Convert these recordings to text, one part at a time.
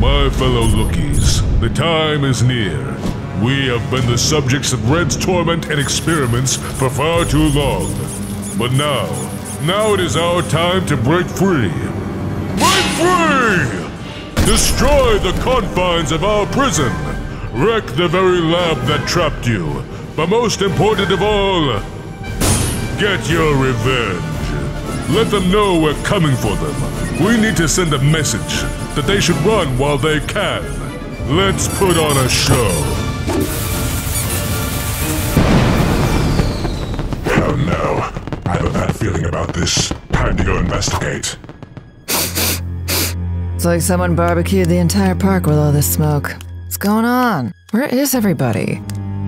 My fellow Lookies, the time is near. We have been the subjects of Red's torment and experiments for far too long. But now, now it is our time to break free. Break free! Destroy the confines of our prison. Wreck the very lab that trapped you. But most important of all, get your revenge. Let them know we're coming for them. We need to send a message that they should run while they can. Let's put on a show. Oh no. I have a bad feeling about this. Time to go investigate. It's like someone barbecued the entire park with all this smoke. What's going on? Where is everybody?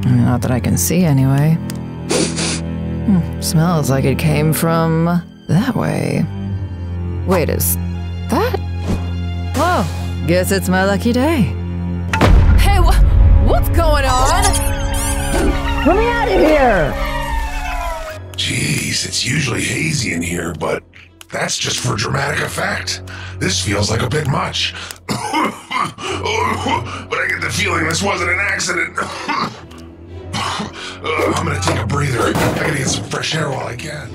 Not that I can see, anyway. Hmm, smells like it came from that way. Wait, is that? Guess it's my lucky day. Hey, wh- what's going on? Let me out of here! Jeez, it's usually hazy in here, but that's just for dramatic effect. This feels like a bit much. but I get the feeling this wasn't an accident. Uh, I'm gonna take a breather. I gotta get some fresh air while I can.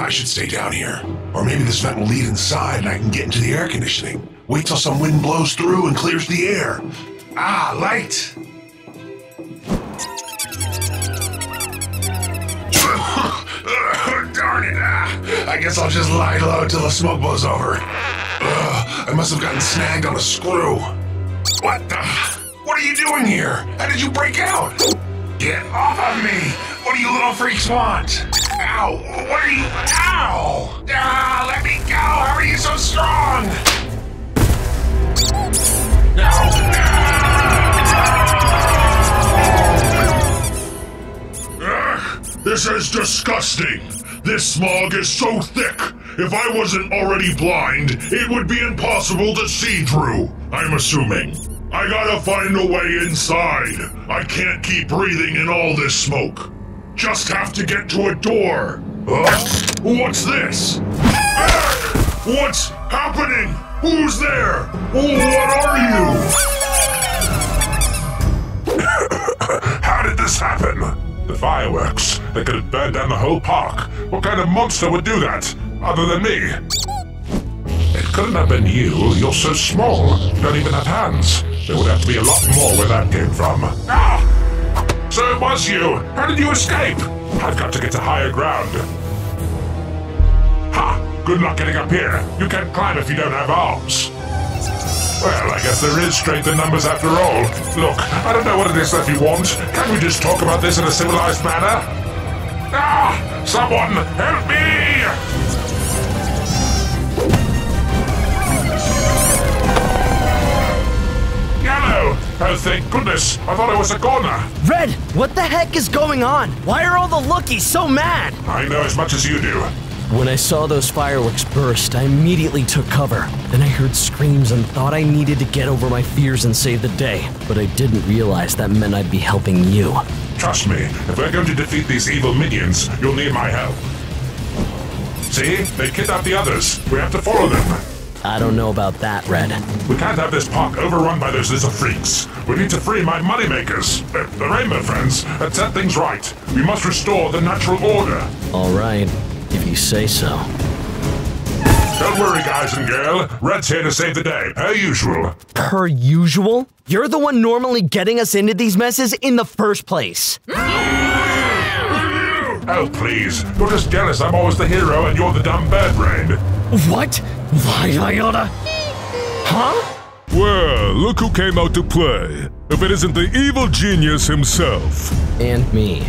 I should stay down here. Or maybe this vent will lead inside and I can get into the air conditioning. Wait till some wind blows through and clears the air. Ah, light! Darn it. Ah, I guess I'll just lie low till the smoke blows over. Ugh, I must have gotten snagged on a screw. What the? What are you doing here? How did you break out? Get off of me! What do you little freaks want? Ow! What are you? Ow! Ah, let me go! How are you so strong? No! Ugh, this is disgusting. This smog is so thick. If I wasn't already blind, it would be impossible to see through. I'm assuming. I gotta find a way inside. I can't keep breathing in all this smoke. Just have to get to a door. Ugh, what's this? What's happening? Who's there? What are you? How did this happen? The fireworks. They could have burned down the whole park. What kind of monster would do that? Other than me? It couldn't have been you. You're so small. You don't even have hands. There would have to be a lot more where that came from. Ah! So it was you! How did you escape? I've got to get to higher ground. Ha! Good luck getting up here. You can't climb if you don't have arms. Well, I guess there is strength in numbers after all. Look, I don't know what it is that you want. Can't we just talk about this in a civilized manner? Ah! Someone help me! Oh, thank goodness! I thought it was a corner. Red, what the heck is going on? Why are all the lookies so mad? I know as much as you do. When I saw those fireworks burst, I immediately took cover. Then I heard screams and thought I needed to get over my fears and save the day. But I didn't realize that meant I'd be helping you. Trust me, if we're going to defeat these evil minions, you'll need my help. See? They kidnapped the others. We have to follow them. I don't know about that, Red. We can't have this park overrun by those little freaks. We need to free my moneymakers, uh, the Rainbow Friends, and set things right. We must restore the natural order. All right, if you say so. Don't worry, guys and girl. Red's here to save the day, per usual. Per usual? You're the one normally getting us into these messes in the first place. Oh, please. You're just jealous I'm always the hero and you're the dumb bird brain. What? Why, Iota? Huh? Well, look who came out to play. If it isn't the evil genius himself. And me.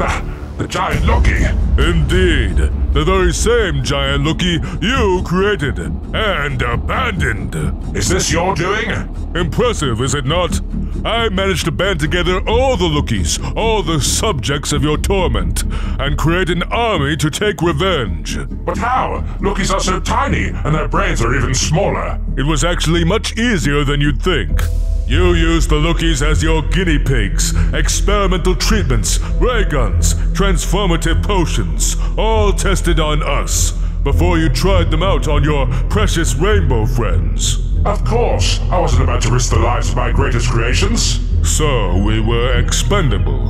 Ah, the giant Lookie. Indeed, the very same giant Lookie you created and abandoned. Is this your doing? Impressive, is it not? I managed to band together all the Lookies, all the subjects of your torment, and create an army to take revenge. But how? Lookies are so tiny, and their brains are even smaller. It was actually much easier than you'd think. You used the Lookies as your guinea pigs, experimental treatments, ray guns, transformative potions, all tested on us. before you tried them out on your precious rainbow friends. Of course, I wasn't about to risk the lives of my greatest creations. So we were expendable.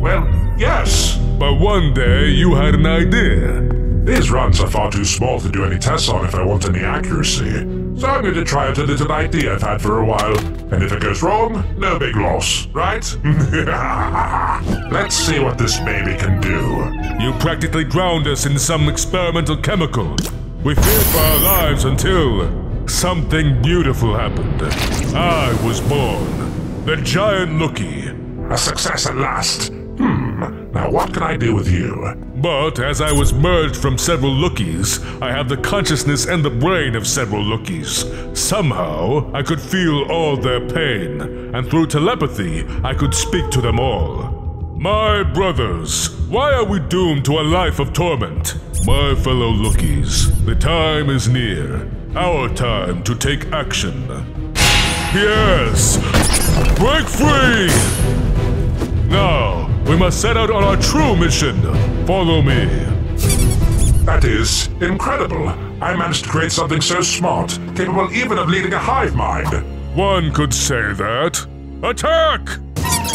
Well, yes. But one day you had an idea. These runs are far too small to do any tests on if I want any accuracy. So I'm going to try out a little idea I've had for a while. And if it goes wrong, no big loss, right? Let's see what this baby can do. You practically drowned us in some experimental chemical. We feared for our lives until something beautiful happened. I was born. The giant Lookie. A success at last. Hmm, now what can I do with you? But as I was merged from several Lookies, I have the consciousness and the brain of several Lookies. Somehow, I could feel all their pain, and through telepathy, I could speak to them all. My brothers, why are we doomed to a life of torment? My fellow Lookies, the time is near. Our time to take action. Yes! Break free! Now, we must set out on our true mission. Follow me. That is incredible. I managed to create something so smart, capable even of leading a hive mind. One could say that. Attack!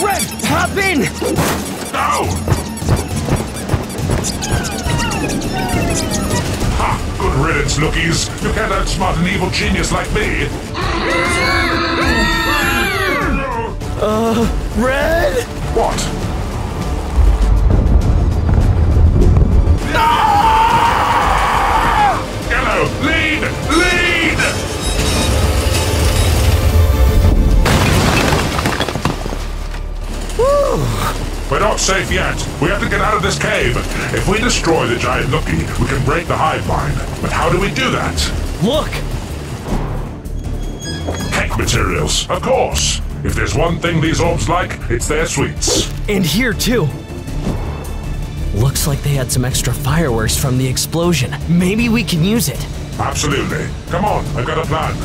Red, hop in! No! Ha! Good riddance, lookies. You can't outsmart an evil genius like me. Uh, Red? What? Yellow, lead! Lead! We're not safe yet. We have to get out of this cave. If we destroy the giant Lookie, we can break the hive mind. But how do we do that? Look! Cake materials, of course. If there's one thing these orbs like, it's their sweets. And here, too. Looks like they had some extra fireworks from the explosion. Maybe we can use it. Absolutely. Come on, I've got a plan.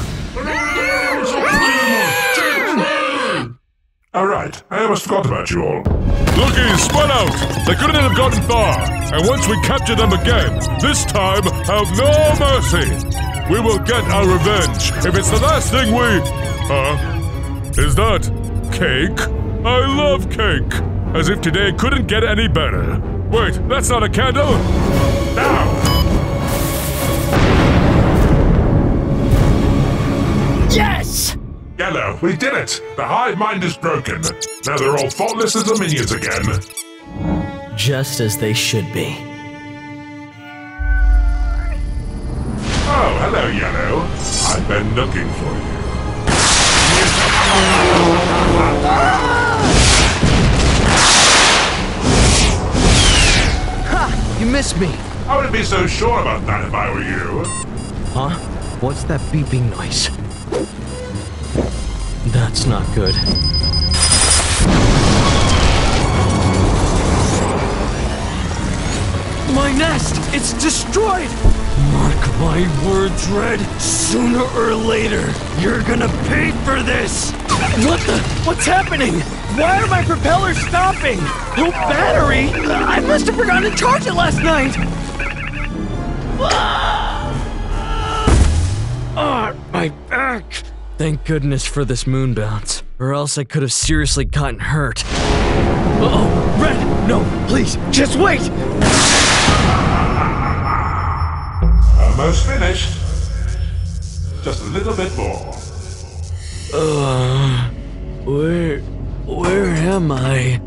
All right, I almost forgot about you all. Lookies, spread out! They couldn't have gotten far, and once we capture them again, this time have no mercy! We will get our revenge if it's the last thing we. Huh? Is that cake? I love cake! As if today couldn't get any better. Wait, that's not a candle! Now! Yes! Yellow, we did it! The hive mind is broken. Now they're all faultless as the minions again. Just as they should be. Oh, hello, Yellow. I've been looking for you. You missed me. I wouldn't be so sure about that if I were you. Huh? What's that beeping noise? That's not good. My nest! It's destroyed! Mark my words, Red. Sooner or later, you're gonna pay for this! What the? What's happening? Why are my propellers stopping? No battery? I must have forgotten to charge it last night! Ah, my back! Thank goodness for this moon bounce, or else I could have seriously gotten hurt. Uh-oh! Red! No, please, just wait! Almost finished. Just a little bit more. Uh, where. where am I?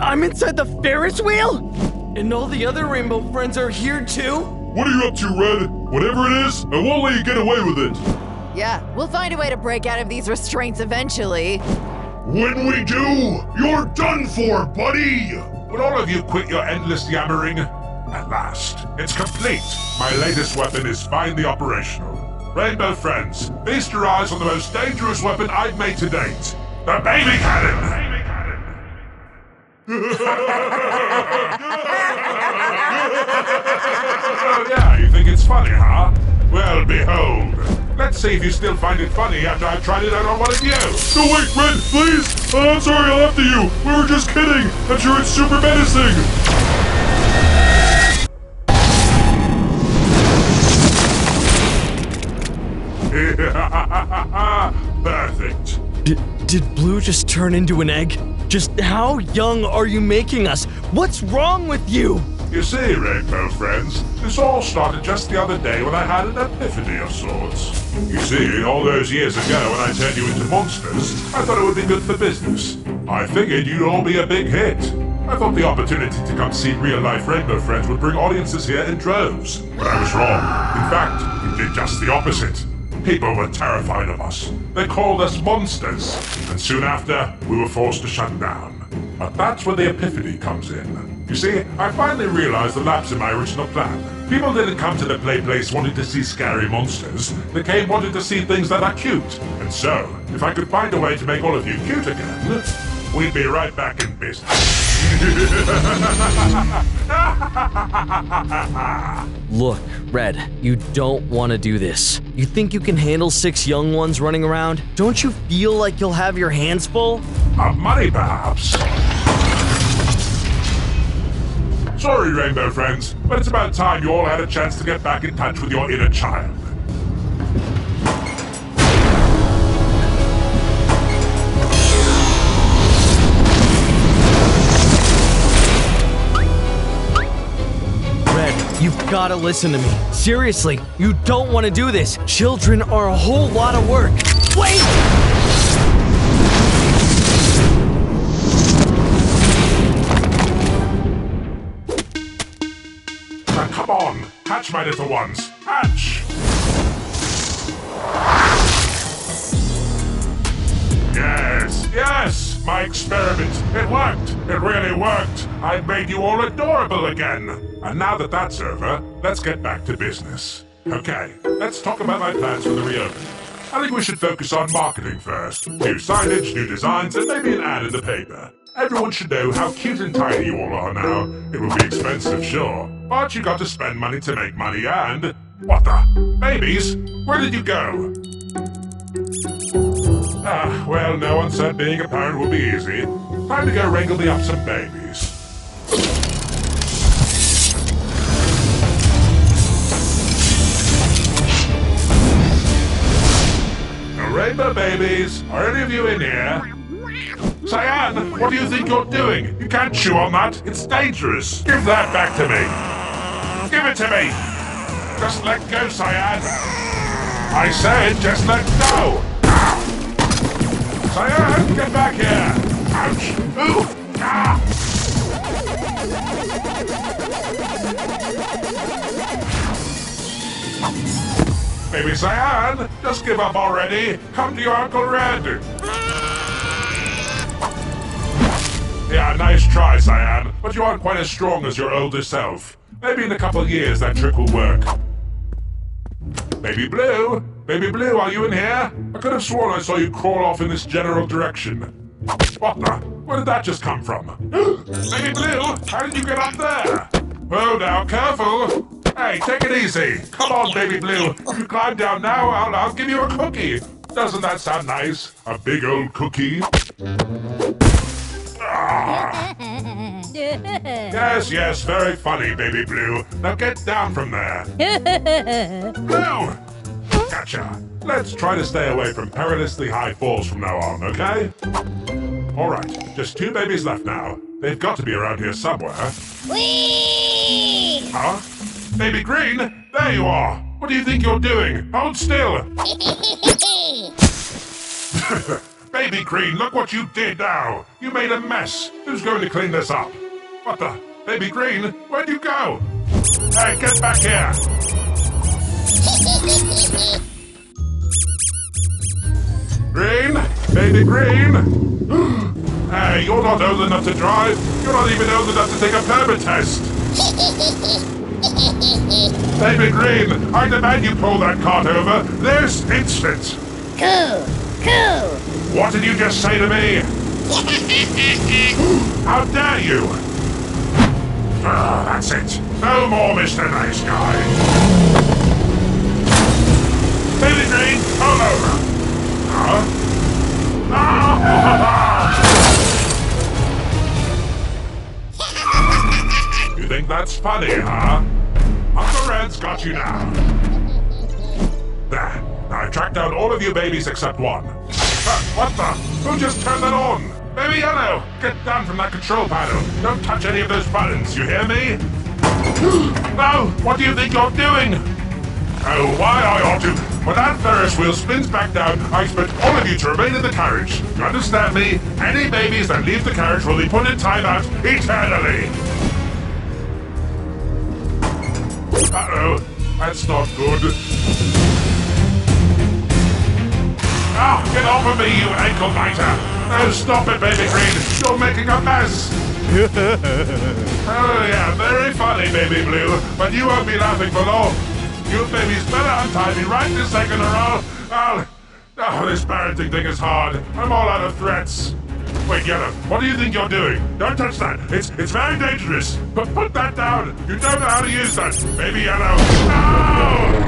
I'm inside the Ferris wheel? And all the other rainbow friends are here too? What are you up to, Red? Whatever it is, I won't let you get away with it. Yeah, we'll find a way to break out of these restraints eventually. When we do, you're done for, buddy! Will all of you quit your endless yammering? At last, it's complete. My latest weapon is finally operational. Rainbow friends, feast your eyes on the most dangerous weapon I've made to date. The baby cannon! Baby Cannon! Oh yeah, you think it's funny, huh? Well, behold. Let's see if you still find it funny after I've tried it out on one of you. No, wait, Red, please! Oh, I'm sorry, I'll after you. We were just kidding. I'm sure it's super menacing. Perfect. D- did Blue just turn into an egg? Just how young are you making us? What's wrong with you? You see, Rainbow friends, this all started just the other day when I had an epiphany of sorts. You see, all those years ago when I turned you into monsters, I thought it would be good for business. I figured you'd all be a big hit. I thought the opportunity to come see real-life Rainbow Friends would bring audiences here in droves. But I was wrong. In fact, it did just the opposite. People were terrified of us. They called us monsters. And soon after, we were forced to shut down. But that's where the epiphany comes in. You see, I finally realized the lapse in my original plan. People didn't come to the play place wanting to see scary monsters. They came wanting to see things that are cute. And so, if I could find a way to make all of you cute again, we'd be right back in business. Look, Red, you don't want to do this. You think you can handle six young ones running around? Don't you feel like you'll have your hands full? Of money, perhaps. Sorry, Rainbow friends, but it's about time you all had a chance to get back in touch with your inner child. Red, you've got to listen to me. Seriously, you don't want to do this. Children are a whole lot of work. Wait! Come on, hatch, my little ones, hatch! Yes, yes, my experiment. It worked. It really worked. I've made you all adorable again. And now that that's over, let's get back to business. Okay, let's talk about my plans for the reopening. I think we should focus on marketing first. New signage, new designs, and maybe an ad in the paper. Everyone should know how cute and tiny you all are now. It will be expensive, sure, but you got to spend money to make money and... What the? Babies? Where did you go? Ah, well, no one said being a parent will be easy. Time to go wrangle me up some babies. Rainbow babies, are any of you in here? Cyan, what do you think you're doing? You can't chew on that. It's dangerous. Give that back to me. Give it to me. Just let go, Cyan. I said just let go. Cyan, get back here! Ouch! Ah! Baby Cyan, just give up already. Come to your Uncle Red. Yeah, nice try, Cyan, but you aren't quite as strong as your older self. Maybe in a couple years that trick will work. Baby Blue? Baby Blue, are you in here? I could have sworn I saw you crawl off in this general direction. What the? Where did that just come from? Baby Blue, how did you get up there? Oh, now, careful! Hey, take it easy. Come on, Baby Blue. If you climb down now, I'll, I'll give you a cookie. Doesn't that sound nice? A big old cookie? Yes, yes, very funny, Baby Blue. Now get down from there. Blue! Gotcha. Let's try to stay away from perilously high falls from now on, okay? Alright, just two babies left now. They've got to be around here somewhere. Whee! Huh? Baby Green? There you are! What do you think you're doing? Hold still! Baby Green, look what you did now! You made a mess! Who's going to clean this up? What the? Baby Green, where'd you go? Hey, get back here! Green? Baby Green? hey, you're not old enough to drive. You're not even old enough to take a permit test. Baby Green, I demand you pull that cart over this instant. Cool, cool. What did you just say to me? How dare you? Ah, that's it. No more Mr. Nice Guy. You think that's funny, huh? Uncle Red's got you now. There. I've tracked down all of you babies except one. Uh, what the? Who just turned that on? Baby Yellow, get down from that control panel. Don't touch any of those buttons, you hear me? no! What do you think you're doing? Oh, why I ought to. When that Ferris wheel spins back down, I expect all of you to remain in the carriage. You understand me? Any babies that leave the carriage will be put in timeout eternally. Uh-oh, that's not good. Ah, get off of me, you ankle biter! Oh, stop it, baby green! You're making a mess! oh yeah, very funny, baby blue, but you won't be laughing for long. You babies better untie me right this second or I'll... I'll... Oh, this parenting thing is hard. I'm all out of threats. Wait, Yellow, what do you think you're doing? Don't touch that. It's it's very dangerous. But put that down. You don't know how to use that. Baby Yellow. No!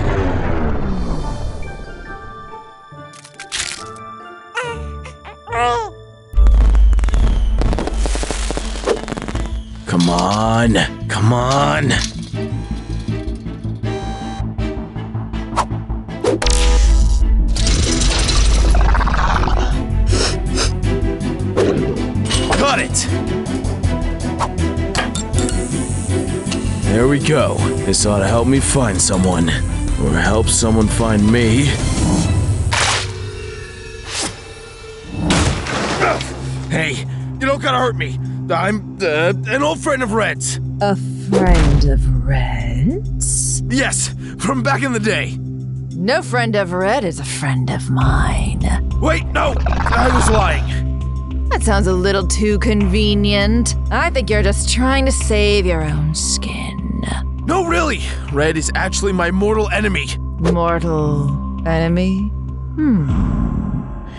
Come on, come on. There we go. This ought to help me find someone. Or help someone find me. Hey, you don't gotta hurt me. I'm uh, an old friend of Red's. A friend of Red's? Yes, from back in the day. No friend of Red is a friend of mine. Wait, no, I was lying. That sounds a little too convenient. I think you're just trying to save your own skin. No, really. Red is actually my mortal enemy. Mortal enemy? Hmm.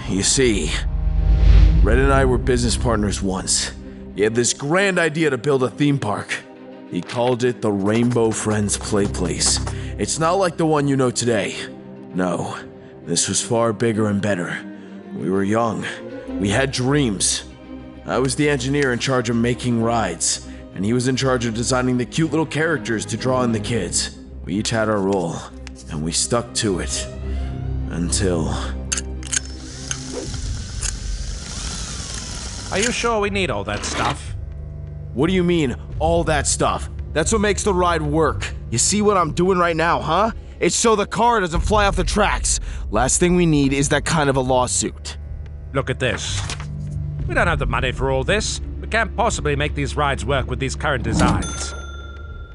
You see, Red and I were business partners once. He had this grand idea to build a theme park. He called it the Rainbow Friends Play Place. It's not like the one you know today. No, this was far bigger and better. We were young. We had dreams. I was the engineer in charge of making rides, and he was in charge of designing the cute little characters to draw in the kids. We each had our role, and we stuck to it. Until. Are you sure we need all that stuff? What do you mean, all that stuff? That's what makes the ride work. You see what I'm doing right now, huh? It's so the car doesn't fly off the tracks. Last thing we need is that kind of a lawsuit. Look at this. We don't have the money for all this. Can't possibly make these rides work with these current designs.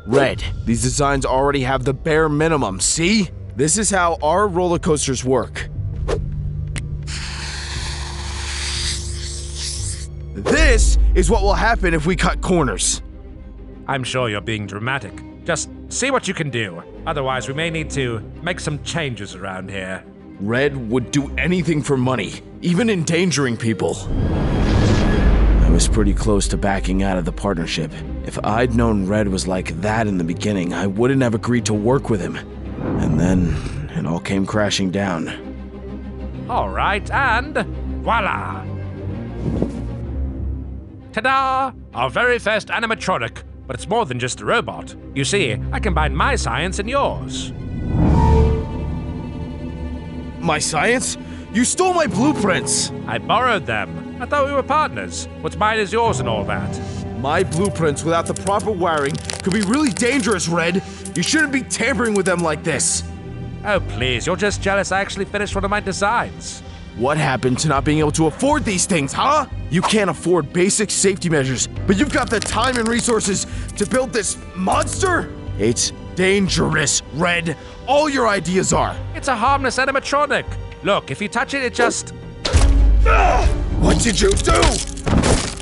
Red, these designs already have the bare minimum, see? This is how our roller coasters work. This is what will happen if we cut corners. I'm sure you're being dramatic. Just see what you can do. Otherwise, we may need to make some changes around here. Red would do anything for money, even endangering people. I was pretty close to backing out of the partnership. If I'd known Red was like that in the beginning, I wouldn't have agreed to work with him. And then it all came crashing down. All right, and voila! Ta-da! Our very first animatronic. But it's more than just a robot. You see, I combine my science and yours. My science? You stole my blueprints! I borrowed them. I thought we were partners. What's mine is yours and all that. My blueprints without the proper wiring could be really dangerous, Red. You shouldn't be tampering with them like this. Oh, please, you're just jealous I actually finished one of my designs. What happened to not being able to afford these things, huh? You can't afford basic safety measures, but you've got the time and resources to build this monster? It's dangerous, Red. All your ideas are. It's a harmless animatronic. Look, if you touch it, it just. Ah! What did you do?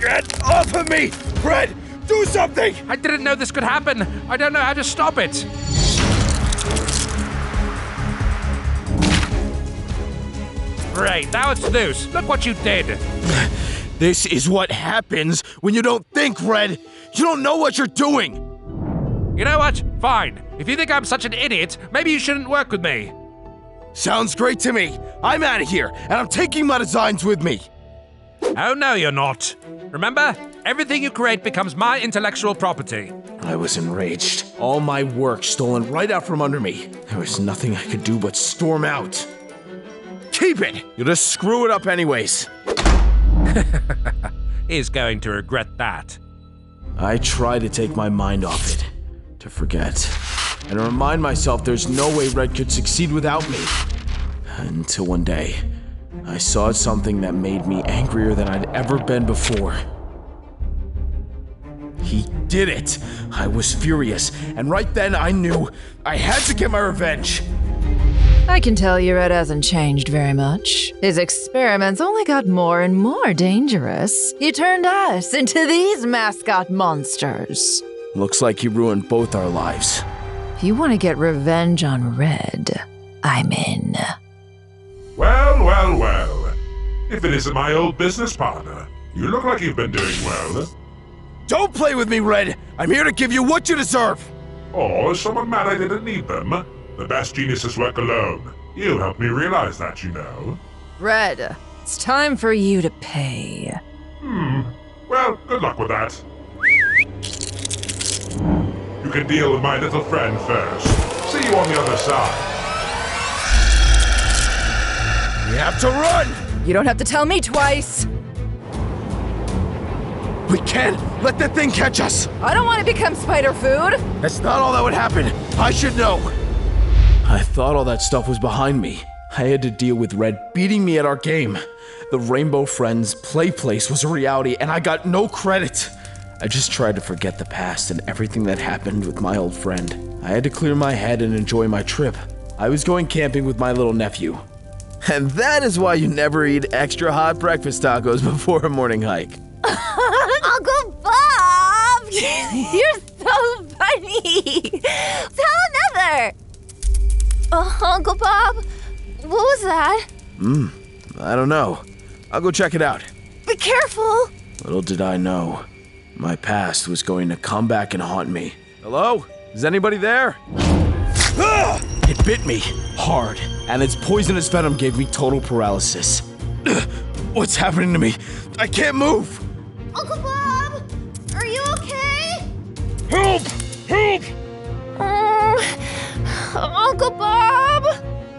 Get off of me! Red, do something! I didn't know this could happen. I don't know how to stop it. Great, now it's loose. Look what you did. This is what happens when you don't think, Red. You don't know what you're doing. You know what? Fine. If you think I'm such an idiot, maybe you shouldn't work with me. Sounds great to me. I'm out of here, and I'm taking my designs with me. Oh, no, you're not. Remember? Everything you create becomes my intellectual property. I was enraged. All my work stolen right out from under me. There was nothing I could do but storm out. keep it! You'll just screw it up anyways. He's going to regret that. I try to take my mind off it, to forget, and remind myself there's no way Red could succeed without me. Until one day, I saw something that made me angrier than I'd ever been before. He did it! I was furious, and right then I knew I had to get my revenge! I can tell you Red hasn't changed very much. His experiments only got more and more dangerous. He turned us into these mascot monsters. Looks like he ruined both our lives. If you want to get revenge on Red, I'm in. Well, well, well. If it isn't my old business partner, you look like you've been doing well. Don't play with me, Red! I'm here to give you what you deserve! Or is someone mad I didn't need them? The best geniuses work alone. You helped me realize that, you know. Red, it's time for you to pay. Hmm. Well, good luck with that. You can deal with my little friend first. See you on the other side. We have to run! You don't have to tell me twice. We can't let that thing catch us! I don't want to become spider food. That's not all that would happen. I should know. I thought all that stuff was behind me. I had to deal with Red beating me at our game. The Rainbow Friends play place was a reality, and I got no credit. I just tried to forget the past and everything that happened with my old friend. I had to clear my head and enjoy my trip. I was going camping with my little nephew. And that is why you never eat extra hot breakfast tacos before a morning hike. Uncle Bob! You're so funny! Tell another! Uh, Uncle Bob, what was that? Hmm, I don't know. I'll go check it out. Be careful! Little did I know, my past was going to come back and haunt me. Hello? Is anybody there? Ah! It bit me hard, and its poisonous venom gave me total paralysis. What's happening to me? I can't move! Uncle Bob, are you okay? Help! Help! Um, Uncle Bob?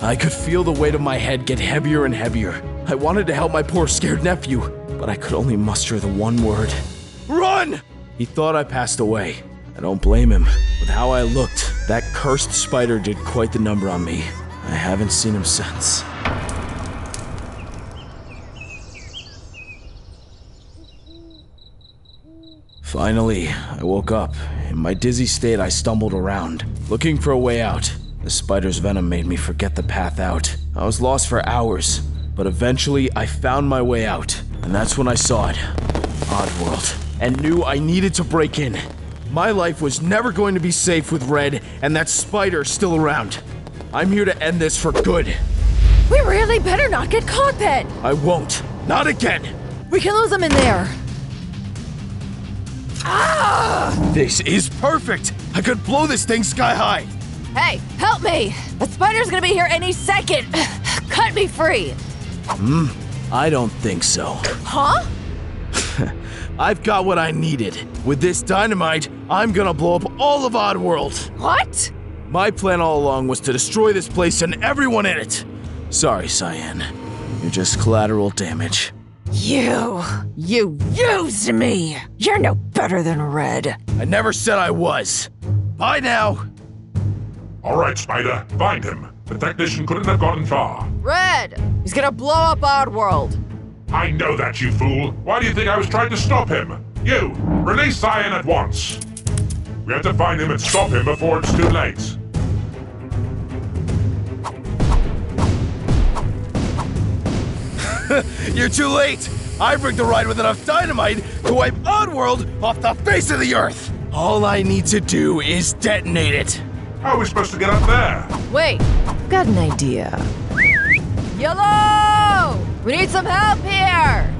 I could feel the weight of my head get heavier and heavier. I wanted to help my poor scared nephew, but I could only muster the one word Run! He thought I passed away. I don't blame him. With how I looked, that cursed spider did quite the number on me. I haven't seen him since. Finally, I woke up. In my dizzy state, I stumbled around, looking for a way out. The spider's venom made me forget the path out. I was lost for hours, but eventually I found my way out. And that's when I saw it Oddworld, and knew I needed to break in. My life was never going to be safe with Red and that spider still around. I'm here to end this for good. We really better not get caught then. I won't. Not again. We can lose them in there. Ah! This is perfect. I could blow this thing sky high. Hey, help me! The spider's gonna be here any second. Cut me free. Hmm, I don't think so. Huh? I've got what I needed. With this dynamite, I'm gonna blow up all of Oddworld. What? My plan all along was to destroy this place and everyone in it. Sorry, Cyan. You're just collateral damage. You. You used me. You're no better than Red. I never said I was. Bye now. All right, Spider, find him. The technician couldn't have gotten far. Red! He's gonna blow up Oddworld. I know that, you fool. Why do you think I was trying to stop him? You, release Cyan at once. We have to find him and stop him before it's too late. You're too late. I bring the ride with enough dynamite to wipe Oddworld off the face of the earth. All I need to do is detonate it. How are we supposed to get up there? Wait, got an idea. Yellow! We need some help here!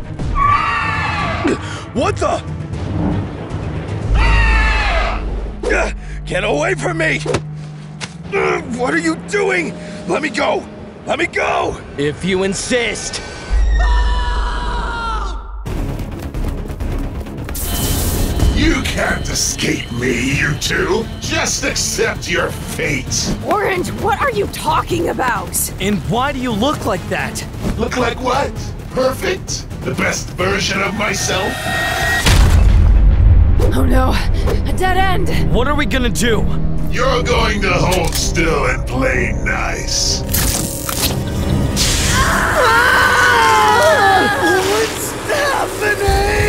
What the? Get away from me! What are you doing? Let me go! Let me go! If you insist. You can't escape me, you two. Just accept your fate. Orange, what are you talking about? And why do you look like that? Look like what? Perfect? The best version of myself? Oh no, a dead end! What are we gonna do? You're going to hold still and play nice. Ah! What's happening?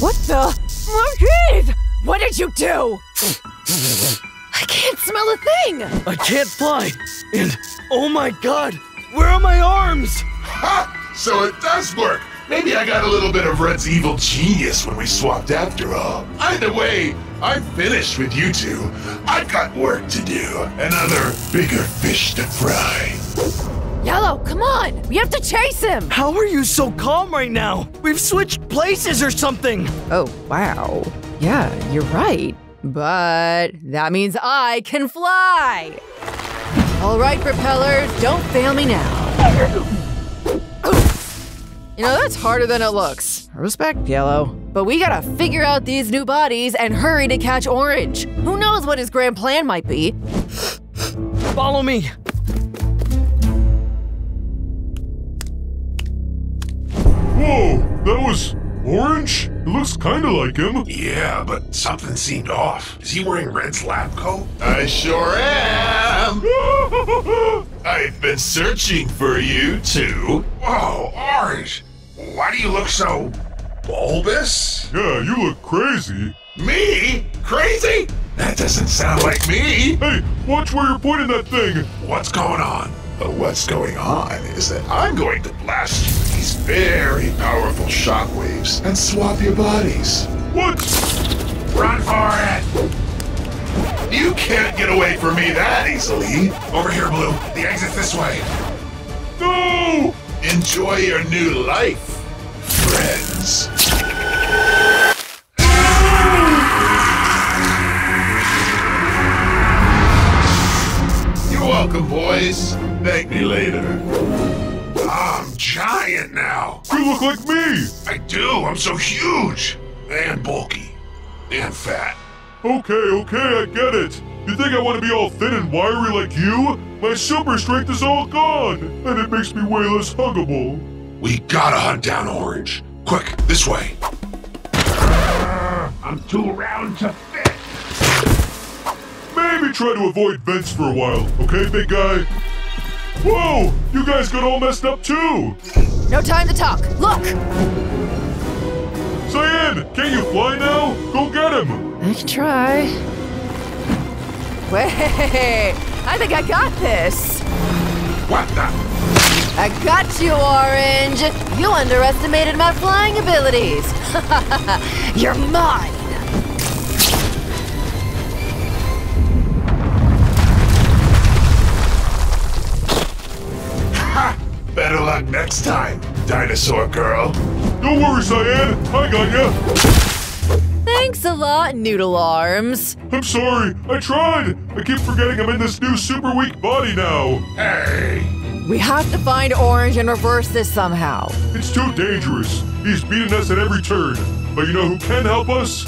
What the? Marquise! What did you do? I can't smell a thing! I can't fly. And oh my god, where are my arms? Ha! So it does work. Maybe I got a little bit of Red's evil genius when we swapped after all. Either way, I'm finished with you two. I've got work to do and other bigger fish to fry. Yellow, come on! We have to chase him! How are you so calm right now? We've switched places or something. Oh, wow. Yeah, you're right. But that means I can fly! All right, propellers, don't fail me now. You know, that's harder than it looks. Respect, Yellow. But we gotta figure out these new bodies and hurry to catch Orange. Who knows what his grand plan might be? Follow me. Whoa, that was orange? It looks kinda like him. Yeah, but something seemed off. Is he wearing Red's lab coat? I sure am! I've been searching for you too. Whoa, Orange! Why do you look so bulbous? Yeah, you look crazy. Me? Crazy? That doesn't sound like me. Hey, watch where you're pointing that thing. What's going on? Well, what's going on is that I'm going to blast you with these very powerful shockwaves and swap your bodies. What? Run for it! You can't get away from me that easily. Over here, Blue. The exit's this way. No! Enjoy your new life, friends. Welcome, boys. Thank me later. I'm giant now. You look like me. I do. I'm so huge and bulky and fat. Okay, okay, I get it. You think I want to be all thin and wiry like you? My super strength is all gone, and it makes me way less huggable. We gotta hunt down Orange. Quick, this way. I'm too round to fit. Maybe try to avoid vents for a while, okay, big guy? Whoa! You guys got all messed up too! No time to talk. Look! Cyan, can't you fly now? Go get him! I can try. Wait, I think I got this. What the? I got you, Orange. You underestimated my flying abilities. You're mine. Better luck next time, dinosaur girl. Don't worry, Cyan, I got ya! Thanks a lot, Noodle Arms. I'm sorry, I tried! I keep forgetting I'm in this new super weak body now. Hey! We have to find Orange and reverse this somehow. It's too dangerous. He's beating us at every turn. But you know who can help us?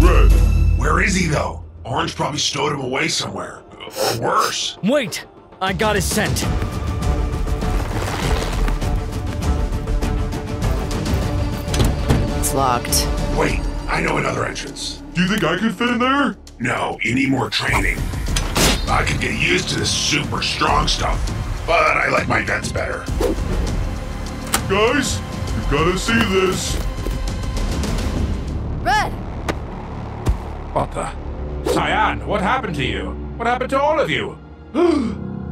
Red. Where is he though? Orange probably stowed him away somewhere. Or worse. Wait, I got his scent. It's locked. Wait, I know another entrance. Do you think I could fit in there? No, you need more training. I could get used to this super strong stuff, but I like my vents better. Guys, you gotta see this. Red! What the? Cyan, what happened to you? What happened to all of you?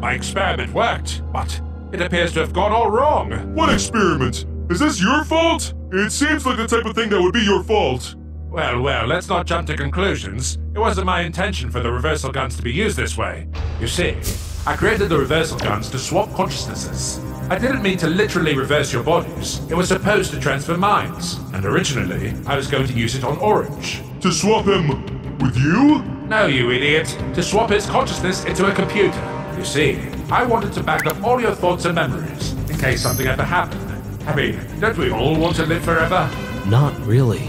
My experiment worked, but it appears to have gone all wrong. What experiment? Is this your fault? It seems like the type of thing that would be your fault. Well, well, let's not jump to conclusions. It wasn't my intention for the reversal guns to be used this way. You see, I created the reversal guns to swap consciousnesses. I didn't mean to literally reverse your bodies. It was supposed to transfer minds. And originally, I was going to use it on Orange. To swap him with you? No, you idiot. To swap his consciousness into a computer. You see, I wanted to back up all your thoughts and memories, in case something ever happened. I mean, don't we all want to live forever? Not really.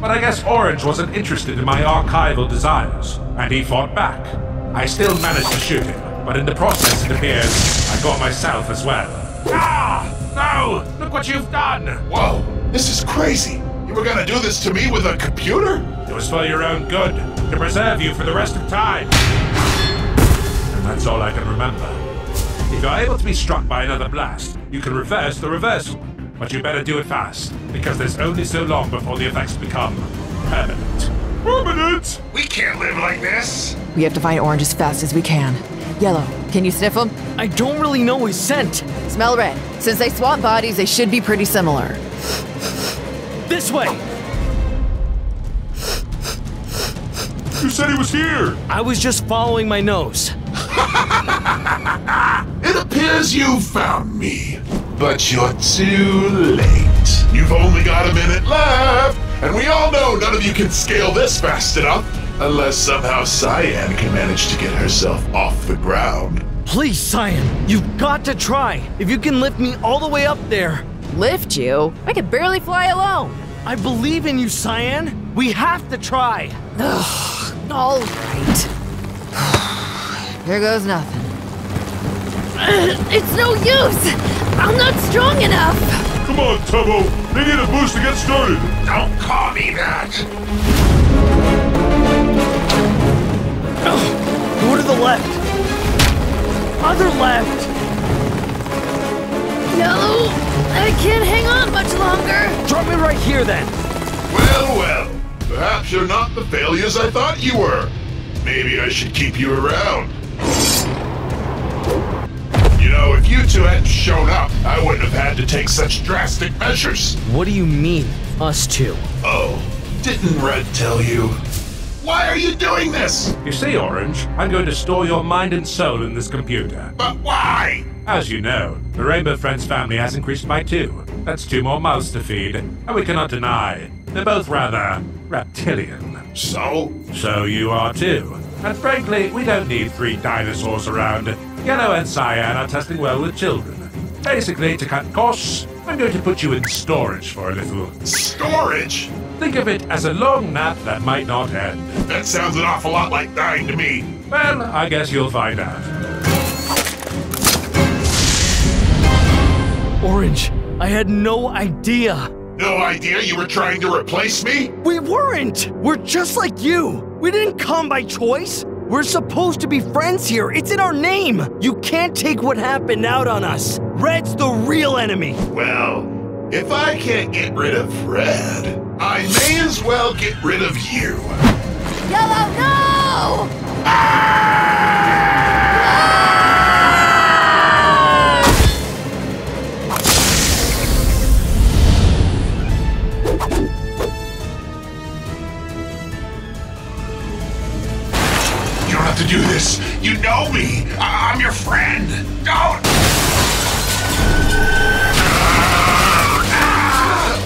But I guess Orange wasn't interested in my archival desires, and he fought back. I still managed to shoot him, but in the process it appears I got myself as well. Ah! No! Look what you've done! Whoa, this is crazy. You were gonna do this to me with a computer? It was for your own good, to preserve you for the rest of time. And that's all I can remember. If you're able to be struck by another blast, you can reverse the reversal. But you better do it fast, because there's only so long before the effects become permanent. Permanent? We can't live like this. We have to find Orange as fast as we can. Yellow, can you sniff him? I don't really know his scent. Smell red. Since they swap bodies, they should be pretty similar. This way! You said he was here! I was just following my nose. It appears you found me, but you're too late. You've only got a minute left, and we all know none of you can scale this fast enough, unless somehow Cyan can manage to get herself off the ground. Please, Cyan, you've got to try. If you can lift me all the way up there. Lift you? I could barely fly alone. I believe in you, Cyan. We have to try. Ugh, all right. Here goes nothing. It's no use! I'm not strong enough! Come on, Tubbo! They need a boost to get started! Don't call me that. Oh, Go to the left. Other left. No! I can't hang on much longer! Drop me right here then. Well, well. Perhaps you're not the failures I thought you were. Maybe I should keep you around. You know, if you two hadn't shown up, I wouldn't have had to take such drastic measures. What do you mean, us two? Oh, didn't Red tell you? Why are you doing this? You see, Orange, I'm going to store your mind and soul in this computer. But why? As you know, the Rainbow Friends family has increased by two. That's two more mouths to feed, and we cannot deny they're both rather reptilian. So? So you are too. And frankly, we don't need three dinosaurs around. Yellow and Cyan are testing well with children. Basically, to cut costs, I'm going to put you in storage for a little. Storage? Think of it as a long nap that might not end. That sounds an awful lot like dying to me. Well, I guess you'll find out. Orange, I had no idea. No idea you were trying to replace me? We weren't. We're just like you. We didn't come by choice. We're supposed to be friends here. It's in our name. You can't take what happened out on us. Red's the real enemy. Well, if I can't get rid of Red, I may as well get rid of you. Yellow, no! You to do this. You know me. I- I'm your friend. Don't.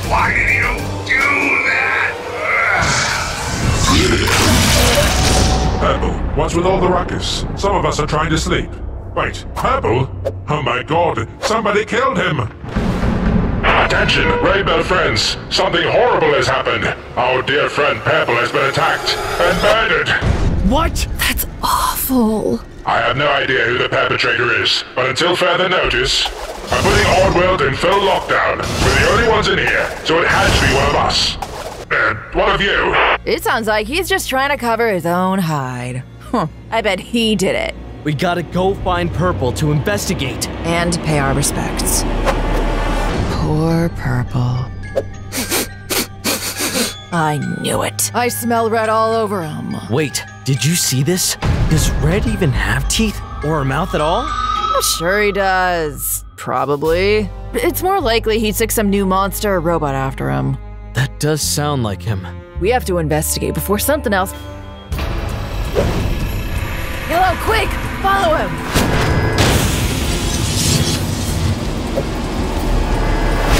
Why did you do that? Purple, what's with all the ruckus? Some of us are trying to sleep. Wait, Purple? Oh my god, somebody killed him! Attention, Rainbow friends! Something horrible has happened! Our dear friend Purple has been attacked and murdered! What? That's awful. I have no idea who the perpetrator is, but until further notice, I'm putting Oddworld in full lockdown. We're the only ones in here, so it has to be one of us. Uh, one of you. It sounds like he's just trying to cover his own hide. Huh. I bet he did it. We gotta go find Purple to investigate. And pay our respects. Poor Purple. I knew it. I smell red all over him. Wait, did you see this? Does Red even have teeth? Or a mouth at all? Sure he does. Probably. It's more likely he took some new monster or robot after him. That does sound like him. We have to investigate before something else. Hello, quick! Follow him!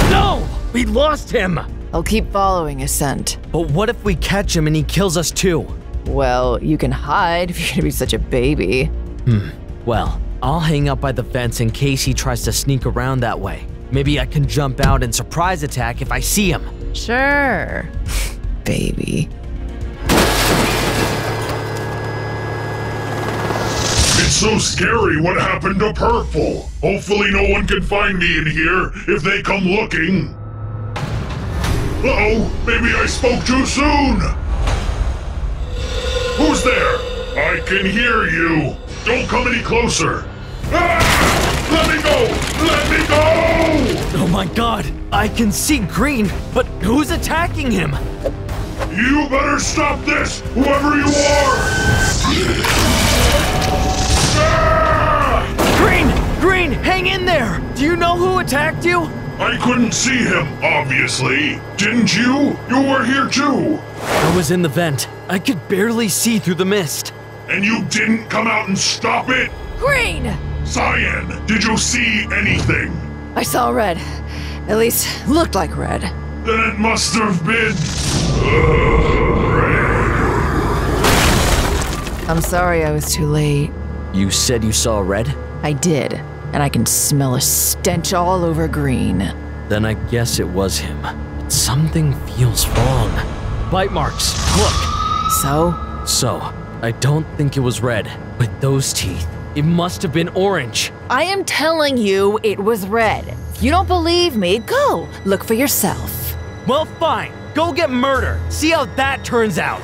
No! We lost him! I'll keep following his scent. But what if we catch him and he kills us too? Well, you can hide if you're gonna be such a baby. Hmm. Well, I'll hang up by the fence in case he tries to sneak around that way. Maybe I can jump out and surprise attack if I see him. Sure. baby. It's so scary what happened to Purple. Hopefully no one can find me in here if they come looking. Uh-oh, maybe I spoke too soon. Who's there? I can hear you. Don't come any closer. Ah! Let me go! Let me go! Oh my god, I can see green, but who's attacking him? You better stop this, whoever you are! Ah! Green! Green, hang in there! Do you know who attacked you? I couldn't see him, obviously. Didn't you? You were here too. I was in the vent. I could barely see through the mist. And you didn't come out and stop it? Green! Cyan, did you see anything? I saw red. At least, looked like red. Then it must have been. I'm sorry I was too late. You said you saw red? I did, and I can smell a stench all over green. Then I guess it was him. But something feels wrong. Bite marks, look! So? So, I don't think it was red. With those teeth, it must have been orange. I am telling you it was red. If you don't believe me, go look for yourself. Well, fine. Go get murder. See how that turns out.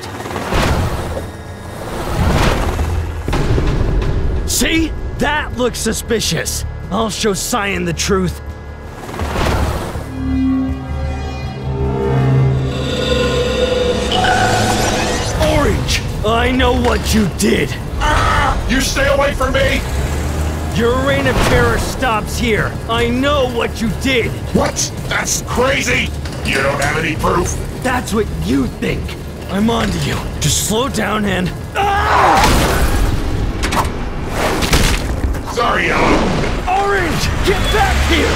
See? That looks suspicious. I'll show Cyan the truth. Know what you did. You stay away from me! Your reign of terror stops here. I know what you did. What? That's crazy! You don't have any proof? That's what you think. I'm onto you. Just slow down and. Sorry, Yellow. Orange! Get back here!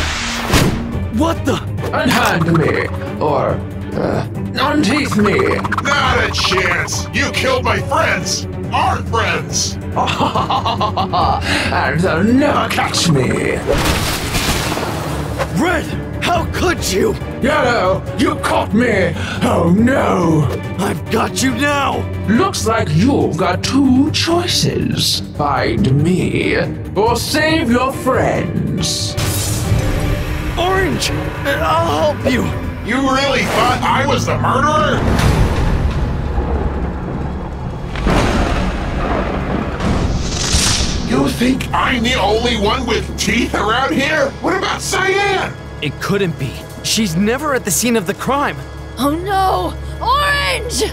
What the? Unhand me, or uh, unteeth me. Not a chance! You killed my friends! Our friends! and they'll never catch me. Red! How could you? Yellow, you caught me. Oh no. I've got you now! Looks like you've got two choices. Find me, or save your friends. Orange! I'll help you! You really thought I was the murderer? You think I'm the only one with teeth around here? What about Cyan? It couldn't be. She's never at the scene of the crime. Oh no! Orange!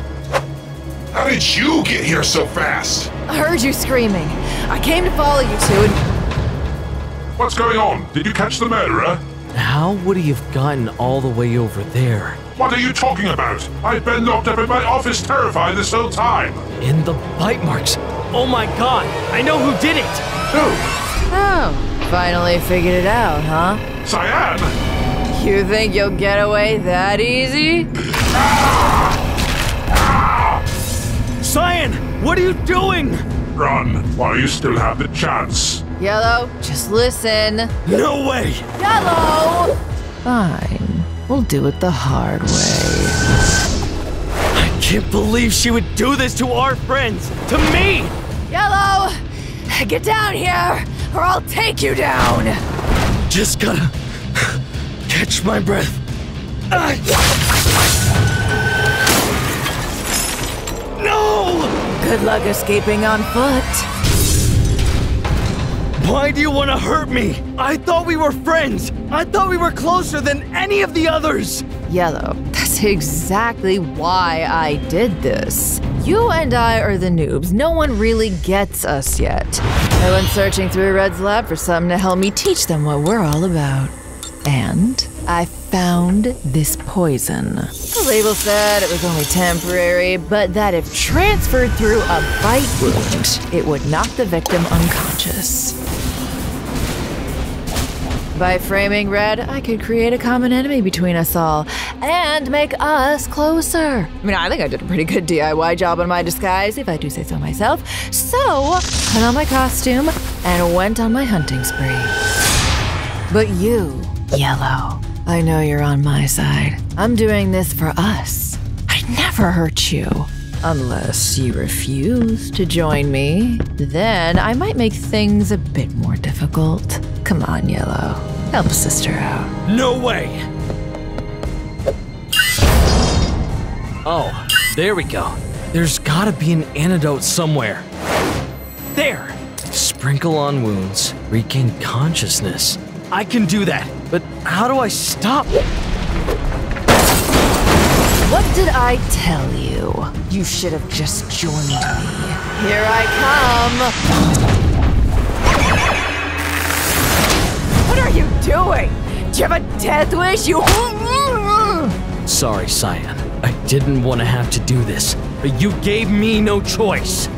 How did you get here so fast? I heard you screaming. I came to follow you two and. What's going on? Did you catch the murderer? How would he have gotten all the way over there? What are you talking about? I've been locked up in my office terrified this whole time. In the bite marks. Oh my god, I know who did it! Who? Oh, finally figured it out, huh? Cyan! You think you'll get away that easy? Cyan, what are you doing? Run while you still have the chance. Yellow, just listen. No way! Yellow! Fine. We'll do it the hard way. I can't believe she would do this to our friends! To me! Yellow! Get down here, or I'll take you down! Just gotta catch my breath. Ah. No! Good luck escaping on foot. Why do you want to hurt me? I thought we were friends. I thought we were closer than any of the others. Yellow, that's exactly why I did this. You and I are the noobs. No one really gets us yet. I went searching through Red's lab for something to help me teach them what we're all about. And I found this poison. The label said it was only temporary, but that if transferred through a bite wound, it would knock the victim unconscious. By framing Red, I could create a common enemy between us all and make us closer. I mean, I think I did a pretty good DIY job on my disguise, if I do say so myself. So, put on my costume and went on my hunting spree. But you, Yellow, I know you're on my side. I'm doing this for us. I'd never hurt you. Unless you refuse to join me, then I might make things a bit more difficult. Come on, Yellow. Help sister out. No way! Oh, there we go. There's gotta be an antidote somewhere. There! Sprinkle on wounds, regain consciousness. I can do that, but how do I stop? What did I tell you? You should have just joined me. Here I come. What are you doing? Do you have a death wish? You. Sorry, Cyan. I didn't want to have to do this, but you gave me no choice.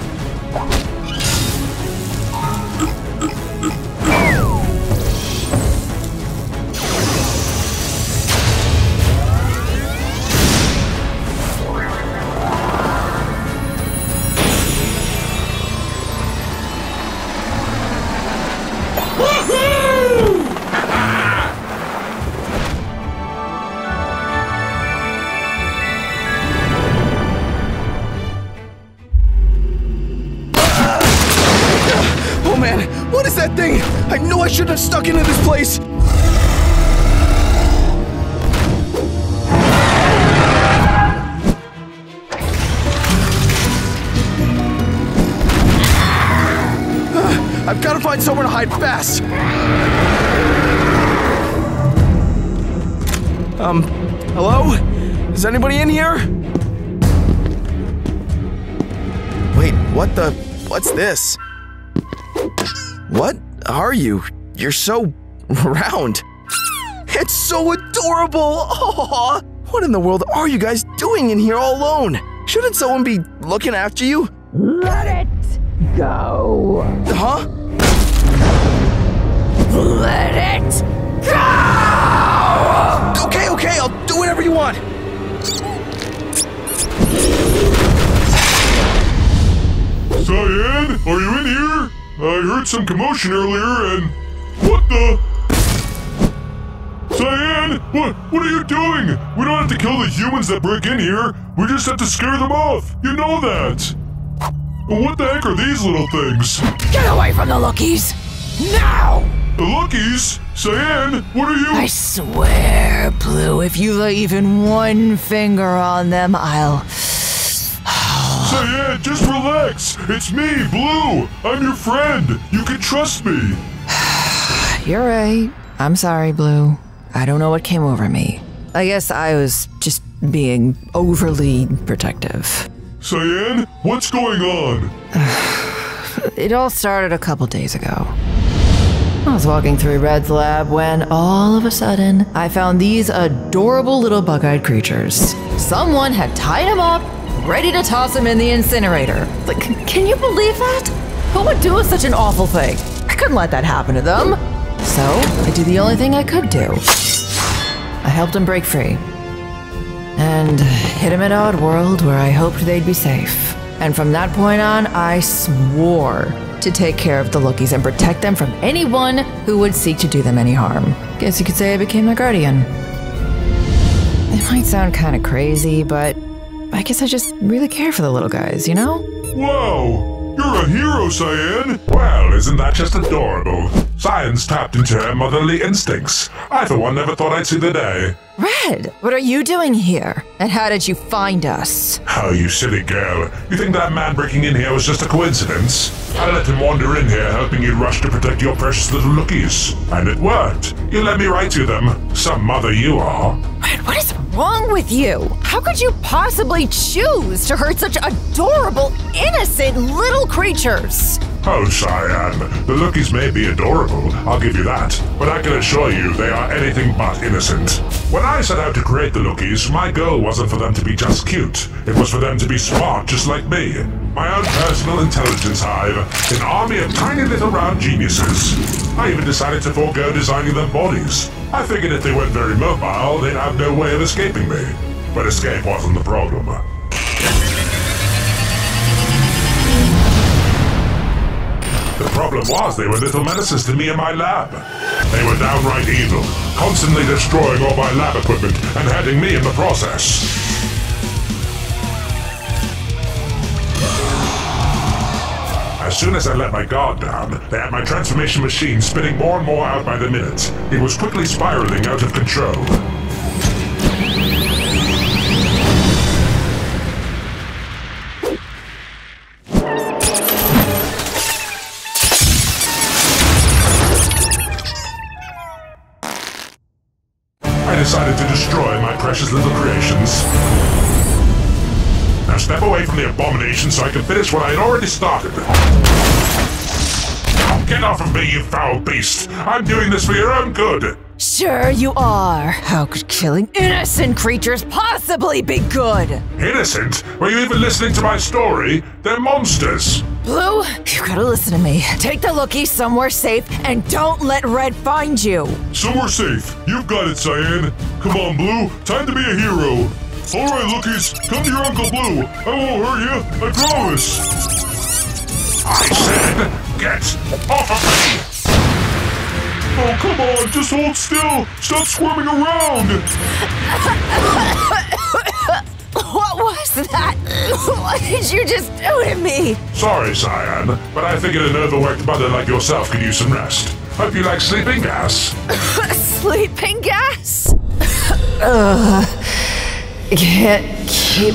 Is anybody in here? Wait, what the? What's this? What are you? You're so round. It's so adorable. Aw, what in the world are you guys doing in here all alone? Shouldn't someone be looking after you? Let it go. Huh? Let it go. Okay, okay, I'll do whatever you want. Cyan, are you in here? I heard some commotion earlier and. What the? Cyan, what, what are you doing? We don't have to kill the humans that break in here. We just have to scare them off. You know that. And what the heck are these little things? Get away from the lookies! Now! The Lookies? Cyan, what are you? I swear, Blue, if you lay even one finger on them, I'll. Cyan, just relax. It's me, Blue. I'm your friend. You can trust me. You're right. I'm sorry, Blue. I don't know what came over me. I guess I was just being overly protective. Cyan, what's going on? It all started a couple days ago. I was walking through Red's lab when all of a sudden I found these adorable little bug eyed creatures. Someone had tied them up, ready to toss them in the incinerator. Like, can you believe that? Who would do such an awful thing? I couldn't let that happen to them. So I did the only thing I could do. I helped them break free. And hid them at Oddworld where I hoped they'd be safe. And from that point on, I swore to take care of the Lookies and protect them from anyone who would seek to do them any harm. Guess you could say I became their guardian. It might sound kind of crazy, but I guess I just really care for the little guys, you know? Whoa! You're a hero, Cyan! Well, isn't that just adorable? Cyan's tapped into her motherly instincts. I, for one, never thought I'd see the day. Red, what are you doing here? And how did you find us? Oh, you silly girl. You think that man breaking in here was just a coincidence? I let him wander in here, hoping you'd rush to protect your precious little lookies. And it worked. You let me right to them. Some mother you are. Red, what is wrong with you? How could you possibly choose to hurt such adorable, innocent little creatures? Oh, Cyan, the lookies may be adorable, I'll give you that, but I can assure you they are anything but innocent. When I set out to create the lookies, my goal wasn't for them to be just cute, it was for them to be smart just like me. My own personal intelligence hive, an army of tiny little round geniuses. I even decided to forego designing their bodies. I figured if they weren't very mobile, they'd have no way of escaping me. But escape wasn't the problem. problem was they were little menaces to me and my lab. They were downright evil, constantly destroying all my lab equipment and hurting me in the process. As soon as I let my guard down, they had my transformation machine spinning more and more out by the minute. It was quickly spiraling out of control. From the abomination so I can finish what I had already started. Get off of me, you foul beast! I'm doing this for your own good! Sure you are. How could killing innocent creatures possibly be good? Innocent? Were you even listening to my story? They're monsters! Blue, you gotta listen to me. Take the lookie somewhere safe and don't let Red find you. Somewhere safe. You've got it, Cyan. Come on, Blue. Time to be a hero. All right, lookies. Come to your Uncle Blue. I won't hurt you. I promise. I said, get off of me! Oh, come on. Just hold still. Stop squirming around. What was that? What did you just do to me? Sorry, Cyan, but I figured an overworked mother like yourself could use some rest. Hope you like sleeping gas. Sleeping gas? Ugh. Can't keep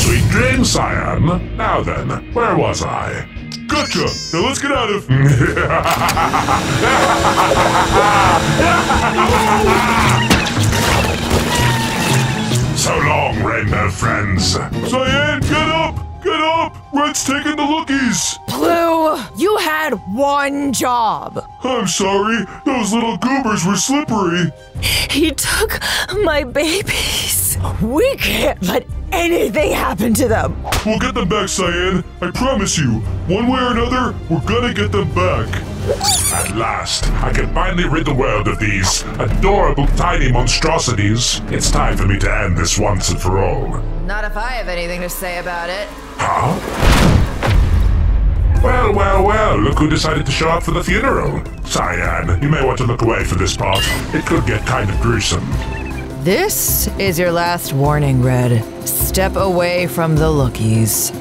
Sweet dreams, Cyan. Now then, where was I? Gotcha. Now let's get out of. So long, Rainbow friends. Cyan, get up. Up. Red's taking the lookies. Blue, you had one job. I'm sorry. Those little goobers were slippery. He took my babies. We can't let anything happen to them. We'll get them back, Cyan. I promise you. One way or another, we're gonna get them back. At last, I can finally rid the world of these adorable tiny monstrosities. It's time for me to end this once and for all. Not if I have anything to say about it. Huh? Well, well, well, look who decided to show up for the funeral. Cyan, you may want to look away for this part. It could get kind of gruesome. This is your last warning, Red. Step away from the lookies,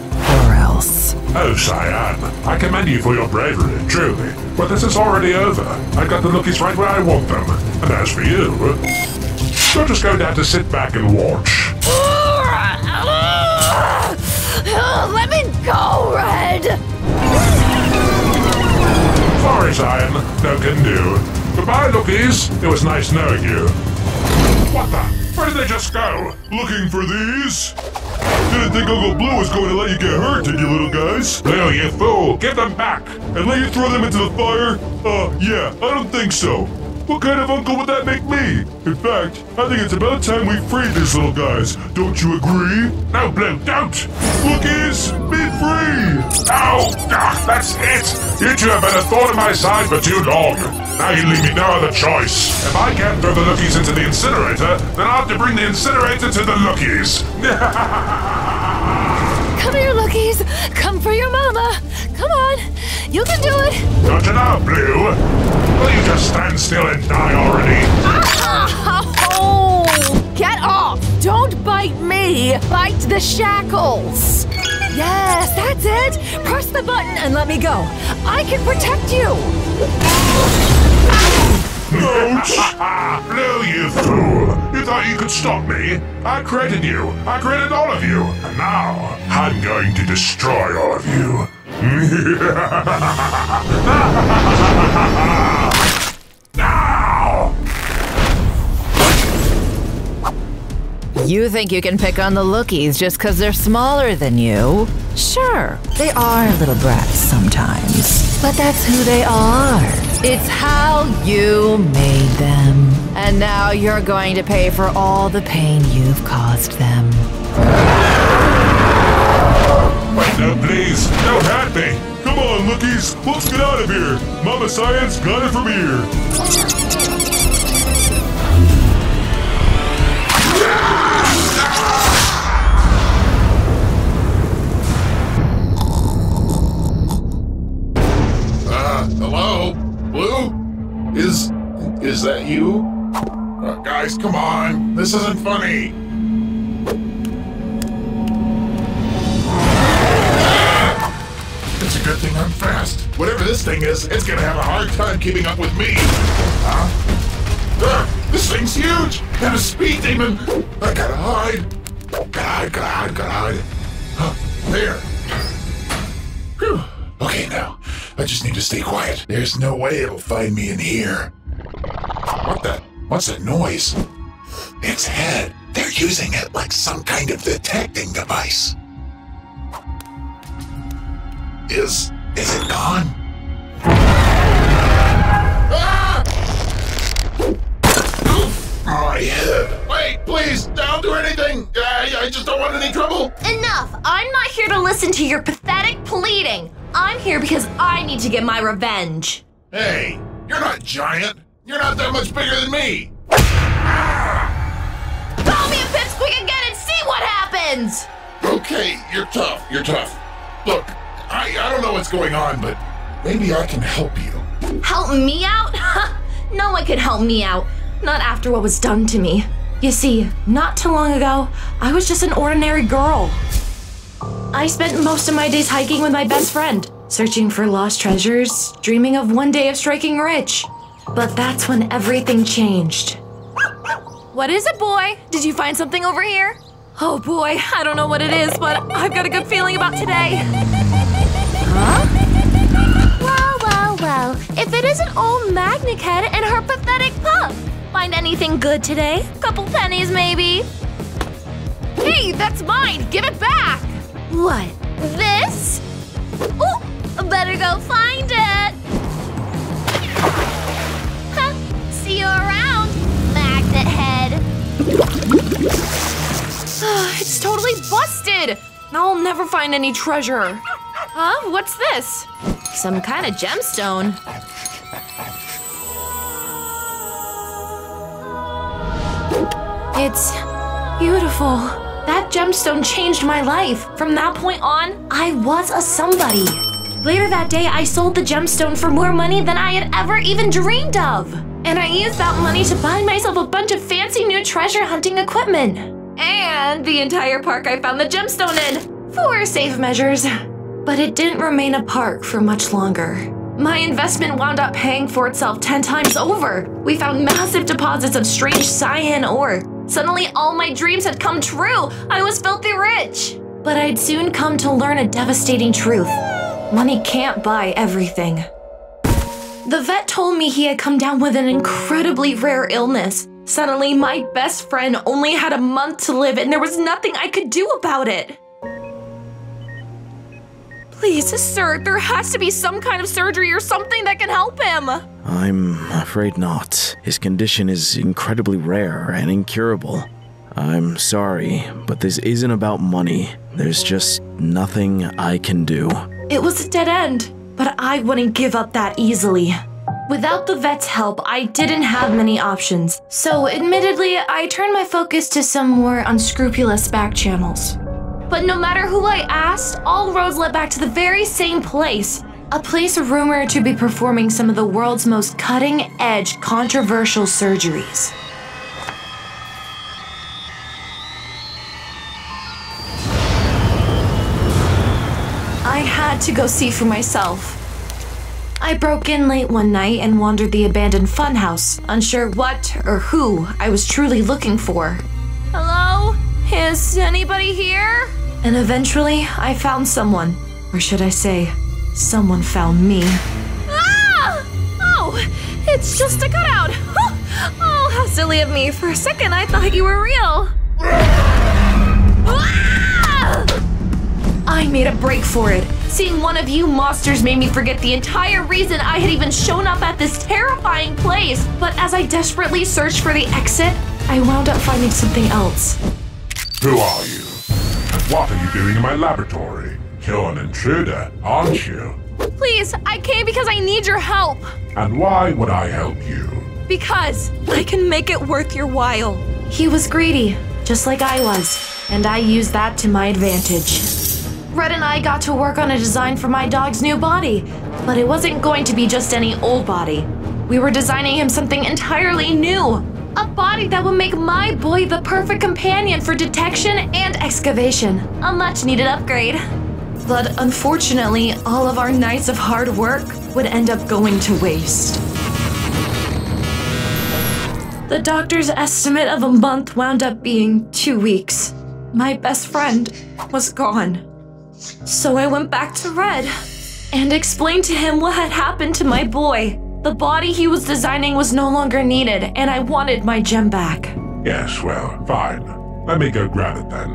or else. Oh, Cyan, I commend you for your bravery, truly. But this is already over. I've got the lookies right where I want them. And as for you, you're just going to have to sit back and watch. Let me go, Red! Sorry, Cyan, no can do. Goodbye, lookies. It was nice knowing you. What the? Where did they just go? Looking for these? Didn't think Uncle Blue was going to let you get hurt, did you, little guys? Blue, you fool! Give them back! And let you throw them into the fire? Uh, yeah, I don't think so. What kind of uncle would that make me? In fact, I think it's about time we freed these little guys. Don't you agree? No, Blue, don't! Lookies, be free! Ow! Ah, that's it! You two have been a thorn in my side for too long. Now you leave me no other choice. If I can't throw the lookies into the incinerator, then I'll have to bring the incinerator to the lookies. Come here, lookies! Come for your mama! Come on! You can do it! You know, Blue? Will you just stand still and die already? Oh! Get off! Don't bite me! Bite the shackles! Yes, that's it! Press the button and let me go. I can protect you! Ouch! Blue, you fool! You thought you could stop me? I created you. I created all of you. And now, I'm going to destroy all of you. You think you can pick on the lookies just because they're smaller than you? Sure, they are little brats sometimes, but that's who they are. It's how you made them. And now you're going to pay for all the pain you've caused them. Wait, no, please. Don't hurt me. Come on, lookies, let's get out of here. Mama Cyan's got it from here. Uh, hello? Blue? Is... is that you? Uh, guys, come on. This isn't funny. Good thing I'm fast. Whatever this thing is, it's gonna have a hard time keeping up with me. Huh? Ah, this thing's huge! And a speed demon! I gotta hide! Gotta hide, gotta hide, gotta hide. Huh, there. Whew. Okay, now. I just need to stay quiet. There's no way it'll find me in here. What the? What's that noise? Its head. They're using it like some kind of detecting device. Is is it gone? Ah! My head. Wait, please, don't do anything. I, I just don't want any trouble. Enough! I'm not here to listen to your pathetic pleading. I'm here because I need to get my revenge. Hey, you're not giant. You're not that much bigger than me. Call me a pipsqueak again and see what happens! Okay, you're tough. You're tough. Look, what's going on, but maybe I can help you. Help me out? no one can help me out. Not after what was done to me. You see, not too long ago, I was just an ordinary girl. I spent most of my days hiking with my best friend, searching for lost treasures, dreaming of one day of striking rich. But that's when everything changed. What is it, boy? Did you find something over here? Oh boy, I don't know what it is, but I've got a good feeling about today. Well. If it isn't old Magnet Head and her pathetic pup. Find anything good today? Couple pennies, maybe? Hey, that's mine! Give it back! What? This? Oh, better go find it! Huh, see you around, Magnet Head. it's totally busted! I'll never find any treasure. Huh? What's this? Some kind of gemstone. It's beautiful. That gemstone changed my life. From that point on, I was a somebody. Later that day, I sold the gemstone for more money than I had ever even dreamed of. And I used that money to buy myself a bunch of fancy new treasure hunting equipment. And the entire park I found the gemstone in, for safe measures. But it didn't remain a park for much longer. My investment wound up paying for itself 10 times over. We found massive deposits of strange cyan ore. Suddenly, all my dreams had come true. I was filthy rich. But I'd soon come to learn a devastating truth money can't buy everything. The vet told me he had come down with an incredibly rare illness. Suddenly, my best friend only had a month to live, and there was nothing I could do about it. Please, sir, there has to be some kind of surgery or something that can help him. I'm afraid not. His condition is incredibly rare and incurable. I'm sorry, but this isn't about money. There's just nothing I can do. It was a dead end, but I wouldn't give up that easily. Without the vet's help, I didn't have many options. So, admittedly, I turned my focus to some more unscrupulous back channels. But no matter who I asked, all roads led back to the very same place. A place rumored to be performing some of the world's most cutting edge, controversial surgeries. I had to go see for myself. I broke in late one night and wandered the abandoned funhouse, unsure what or who I was truly looking for. Hello? Is anybody here? And eventually, I found someone. Or should I say, someone found me. Ah! Oh, it's just a cutout. Oh, how silly of me. For a second, I thought you were real. Ah! I made a break for it. Seeing one of you monsters made me forget the entire reason I had even shown up at this terrifying place. But as I desperately searched for the exit, I wound up finding something else. Who are you? What are you doing in my laboratory? You're an intruder, aren't you? Please, I came because I need your help. And why would I help you? Because I can make it worth your while. He was greedy, just like I was, and I used that to my advantage. Red and I got to work on a design for my dog's new body, but it wasn't going to be just any old body. We were designing him something entirely new. A body that would make my boy the perfect companion for detection and excavation. A much needed upgrade. But unfortunately, all of our nights of hard work would end up going to waste. The doctor's estimate of a month wound up being two weeks. My best friend was gone. So I went back to Red and explained to him what had happened to my boy. The body he was designing was no longer needed, and I wanted my gem back. Yes, well, fine. Let me go grab it then.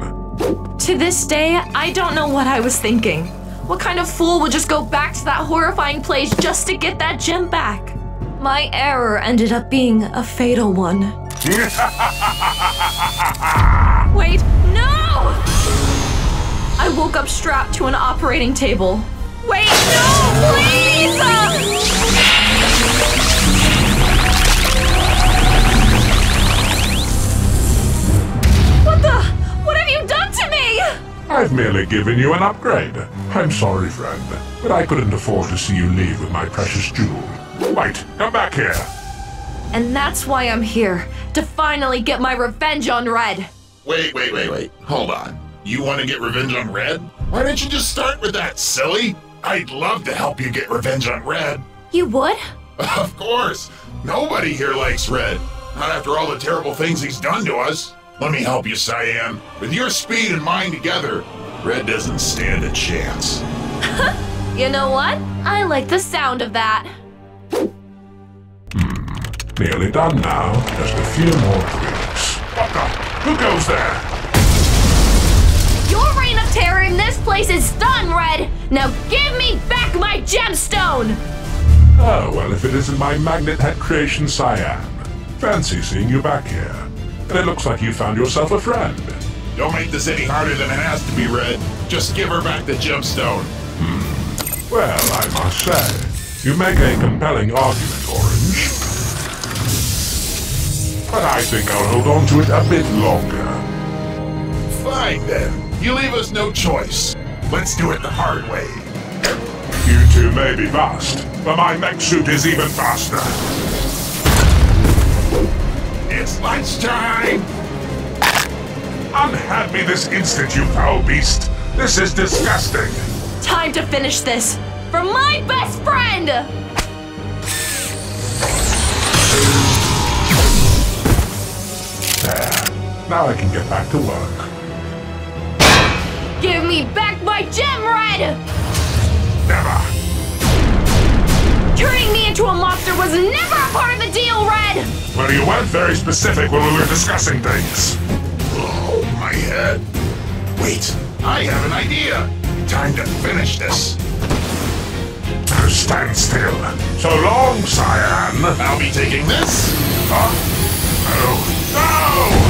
To this day, I don't know what I was thinking. What kind of fool would just go back to that horrifying place just to get that gem back? My error ended up being a fatal one. Wait, no! I woke up strapped to an operating table. Wait, no, please! I've merely given you an upgrade. I'm sorry, friend, but I couldn't afford to see you leave with my precious jewel. Wait, come back here. And that's why I'm here, to finally get my revenge on Red. Wait, wait, wait, wait. Hold on. You want to get revenge on Red? Why didn't you just start with that, silly? I'd love to help you get revenge on Red. You would? Of course. Nobody here likes Red. Not after all the terrible things he's done to us. Let me help you, Cyan. With your speed and mine together, Red doesn't stand a chance. You know what? I like the sound of that. Hmm. Nearly done now. Just a few more tweaks. What the? Who goes there? Your reign of terror in this place is done, Red! Now give me back my gemstone! Oh, well, if it isn't my magnet head creation, Cyan. Fancy seeing you back here. And it looks like you found yourself a friend. Don't make this any harder than it has to be, Red. Just give her back the gemstone. Hmm. Well, I must say, you make a compelling argument, Orange. But I think I'll hold on to it a bit longer. Fine then. You leave us no choice. Let's do it the hard way. You two may be fast, but my mech suit is even faster. It's lunchtime! Unhand me this instant, you foul beast! This is disgusting! Time to finish this! For my best friend! There. Now I can get back to work. Give me back my gem, Red! Never! Turning me into a monster was never a part of the deal, Red! Well, you weren't very specific when we were discussing things. Oh, my head. Wait, I have an idea. Time to finish this. Stand still. So long, Cyan. I'll be taking this. Huh? Oh.